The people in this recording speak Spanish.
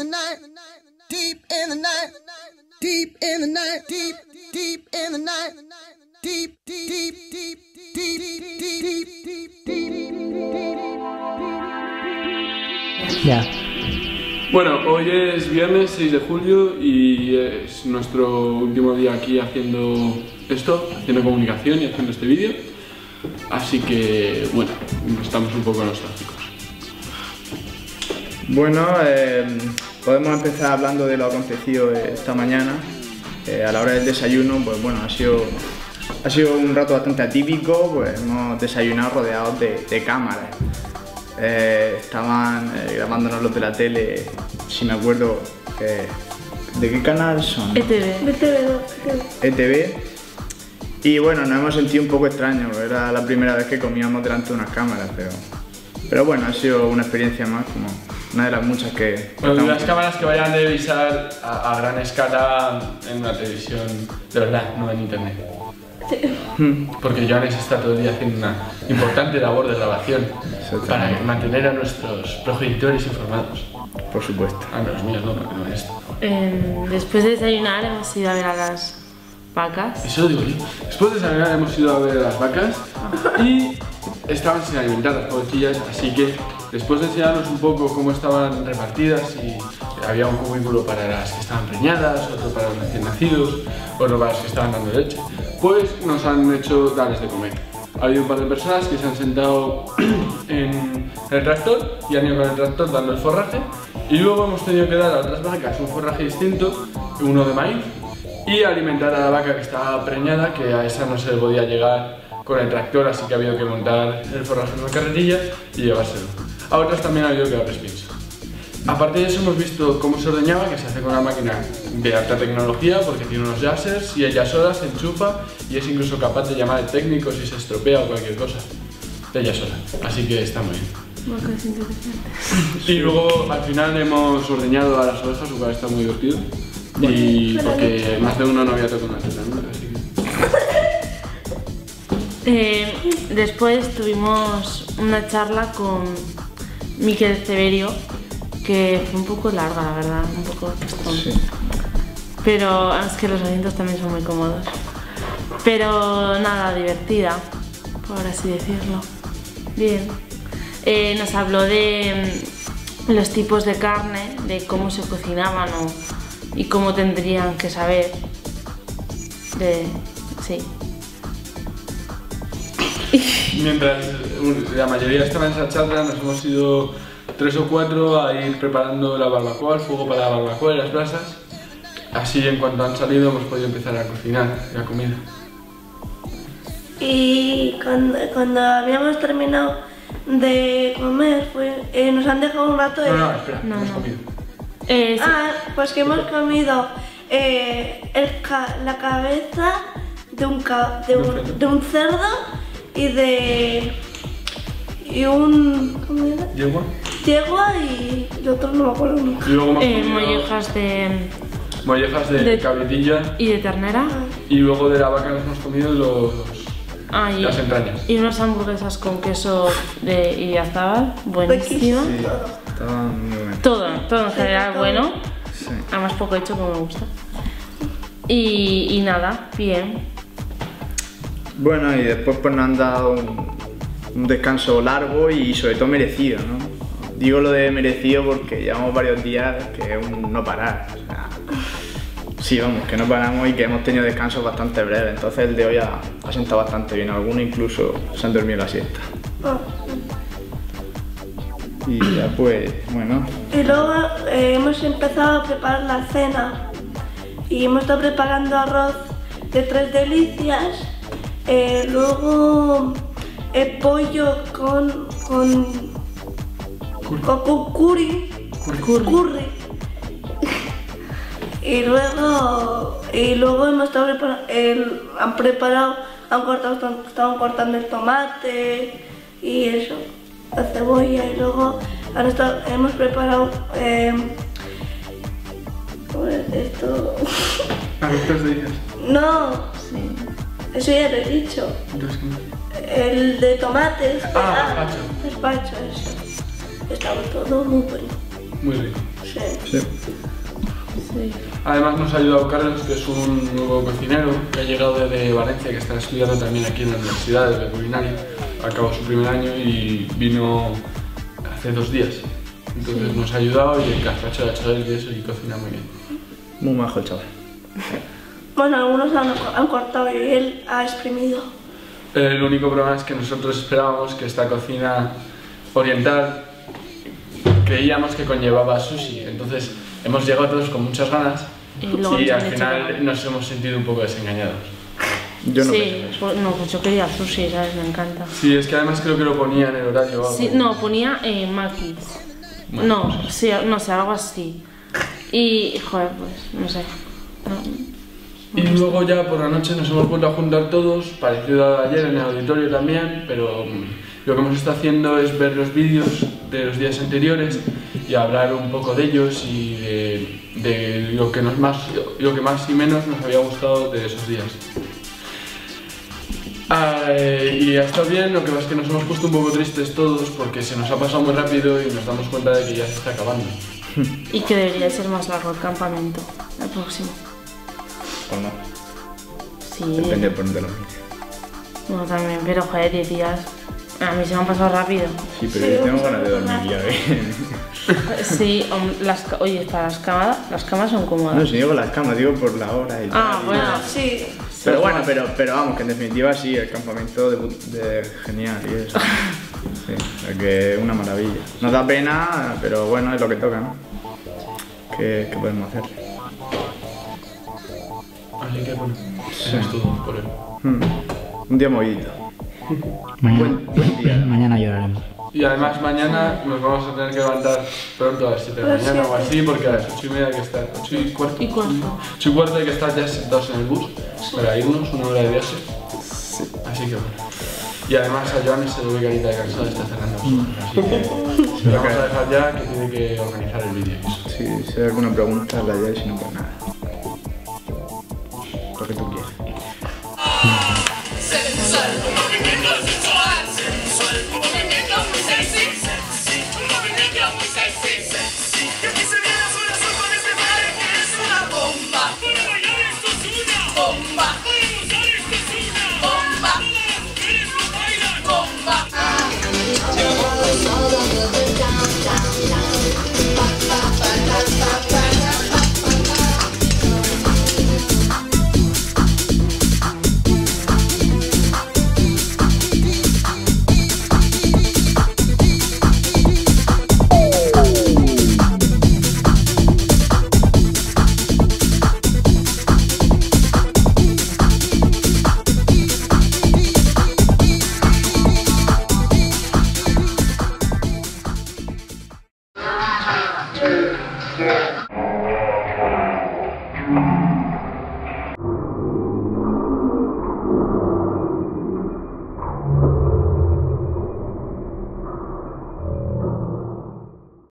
in the night, deep in the night, deep in the night, deep, deep in the night, deep, deep, deep, deep, deep, deep, deep, deep, deep. Ya. Bueno, hoy es viernes 6 de julio y es nuestro último día aquí haciendo esto, haciendo comunicación y haciendo este vídeo. Así que, bueno, estamos un poco nostálgicos. Bueno, eh, podemos empezar hablando de lo acontecido esta mañana. Eh, a la hora del desayuno, pues bueno, ha sido, ha sido un rato bastante atípico, pues hemos desayunado rodeados de, de cámaras. Eh, estaban eh, grabándonos los de la tele, si me acuerdo, eh, ¿de qué canal son? ETV. ETV. Y bueno, nos hemos sentido un poco extraños, era la primera vez que comíamos delante de unas cámaras, pero, pero bueno, ha sido una experiencia más, como una de las muchas que... Bueno, estamos las cámaras que vayan a televisar a, a gran escala en una televisión de verdad, no en internet. Porque Joanes está todo el día haciendo una importante labor de grabación para mantener a nuestros progenitores informados. Por supuesto. A los míos no, porque no es esto. Em, después de desayunar hemos ido a ver a las vacas. Eso lo digo yo. Después de desayunar hemos ido a ver a las vacas y estaban sin alimentar las pobrecillas, así que después de enseñarnos un poco cómo estaban repartidas y había un cubículo para las que estaban preñadas, otro para los recién nacidos, otro para las que estaban dando leche, pues nos han hecho darles de comer. Ha habido un par de personas que se han sentado en el tractor y han ido con el tractor dando el forraje y luego hemos tenido que dar a otras vacas un forraje distinto, uno de maíz y alimentar a la vaca que estaba preñada, que a esa no se le podía llegar con el tractor, así que ha habido que montar el forraje en una carretilla y llevárselo. A otras también ha habido que darles pincho. Aparte de eso hemos visto cómo se ordeñaba, que se hace con una máquina de alta tecnología porque tiene unos láseres y ella sola se enchufa y es incluso capaz de llamar al técnico si se estropea o cualquier cosa. De ella sola. Así que está muy bien. Y luego al final hemos ordeñado a las ovejas, lo cual está muy divertido. Y porque más de uno no había tocado una teta nunca, así que... Eh, después tuvimos una charla con Miquel Severio, que fue un poco larga, la verdad, un poco. Sí. Pero es que los asientos también son muy cómodos. Pero nada, divertida, por así decirlo. Bien. Eh, nos habló de mm, los tipos de carne, de cómo se cocinaban o- y cómo tendrían que saber. De. Sí. Mientras la mayoría estaba en esa charla, nos hemos ido tres o cuatro a ir preparando la barbacoa, el fuego para la barbacoa y las brasas. Así en cuanto han salido hemos podido empezar a cocinar la comida. Y cuando, cuando habíamos terminado de comer, fue- eh, nos han dejado un rato de... No, no, espera, No, hemos no. comido. Eh, sí. Ah, pues que hemos comido eh, el ca- la cabeza de un, ca- de un cerdo y de... y un... ¿cómo era? ¿Yegua? Yegua y el otro no me acuerdo nunca. Y luego hemos Eh, mollejas de. mollejas de, de- cabritilla y de ternera. y luego de la vaca nos hemos comido los, Ah, y, las entrañas. y unas hamburguesas con queso de Idiazabal, buenísima. Sí, estaba muy bien. Todo, todo en general bueno. Sí. Además poco hecho como me gusta. Y, y nada, bien. Bueno, y después pues nos han dado un, un descanso largo y sobre todo merecido, ¿no? Digo lo de merecido porque llevamos varios días que es un no parar. o sea, sí, vamos, que no paramos y que hemos tenido descansos bastante breves. Entonces el de hoy ha, ha sentado bastante bien. Algunos incluso se han dormido la siesta. Ah. Y ya pues, bueno, Y luego eh, hemos empezado a preparar la cena y hemos estado preparando arroz de tres delicias, eh, luego el pollo con, con, con, con curry, curry. y luego y luego hemos estado prepara- el- han preparado, han cortado, estaban cortando el tomate y eso, la cebolla y luego han estado- hemos preparado eh, ¿cómo es esto? Tres días. no, eso ya lo he dicho. El de tomates. Ah, gazpacho. Gazpacho, eso. Estaba todo muy bueno. Muy rico. Sí. Sí. Sí. Además nos ha ayudado Carlos, que es un nuevo cocinero que ha llegado desde Valencia, que está estudiando también aquí en la Universidad de Culinaria. Acabó su primer año y vino hace dos días. Entonces nos ha ayudado y el gazpacho hecho él y eso y cocina muy bien. Muy majo el chaval. Bueno, algunos han, han cortado y él ha exprimido. El único problema es que nosotros esperábamos que esta cocina oriental creíamos que conllevaba sushi. Entonces hemos llegado todos con muchas ganas Y y al final nos hemos sentido un poco desengañados. Yo no sí, pues, no, pues yo quería sushi, ¿sabes? Me encanta. Sí, es que además creo que lo ponía en el horario. o. Sí, no, ponía eh, maquis. Bueno, no, sí, no sé, algo así. Y, joder, pues, no sé. No, Y luego ya por la noche nos hemos vuelto a juntar todos, parecido a ayer en el auditorio también, pero mm, lo que hemos estado haciendo es ver los vídeos de los días anteriores y hablar un poco de ellos y de, de lo, que nos más, lo que más y menos nos había gustado de esos días. Ah, eh, y ha estado bien, lo que pasa es que nos hemos puesto un poco tristes todos porque se nos ha pasado muy rápido y nos damos cuenta de que ya se está acabando. Y que debería ser más largo el campamento, el próximo. O no. Sí. Depende por dónde lo mires. Bueno, también, pero joder, 10 días. A mí se me han pasado rápido. Sí, pero yo tengo ganas de dormir ya, ¿eh? Sí, las, oye, para las camas, las camas son cómodas. No, si digo las camas, digo por la hora y tal. ah, bueno. Sí. Pero bueno, pero, pero vamos, que en definitiva sí, el campamento de, de genial y eso. Sí, o sea que una maravilla. Nos da pena, pero bueno, es lo que toca, ¿no? ¿Qué, qué podemos hacer? Así que bueno, eso es todo por hoy. Hmm, Un día movidito. Mañana, Buen, buen día. mañana lloraremos. Y además mañana nos vamos a tener que levantar pronto a las 7 de la mañana o así, porque a las 8 y media hay que estar, 8 y cuarto, Y cuarto. 8 y cuarto hay que estar ya sentados en el bus para irnos, una hora de viaje. Así que bueno. Y además a Joan se le ve carita de cansado, está cerrando los ojos, así que le vamos a dejar ya que tiene que organizar el vídeo. Si, si hay alguna pregunta, la ya y si no, pues nada. Yeah.